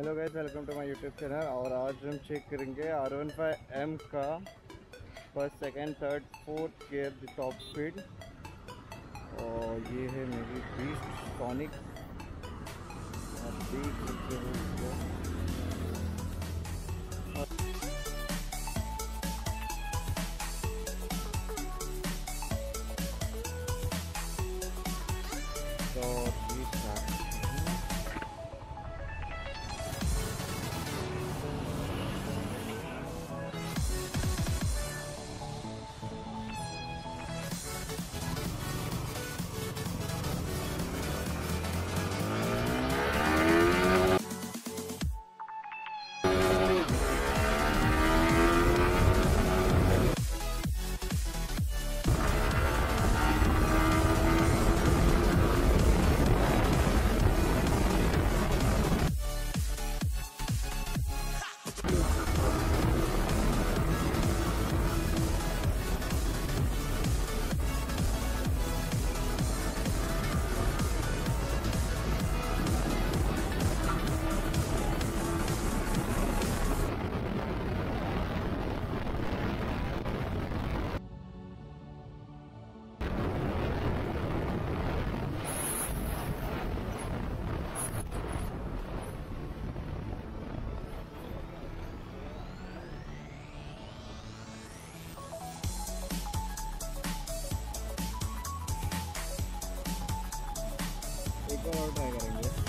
Hello guys welcome to my YouTube channel और आज हम चेक करेंगे आर वन फाइव एम का first second third fourth gear top speed और ये है मेरी हो इसको। तो एक और ट्राई करेंगे।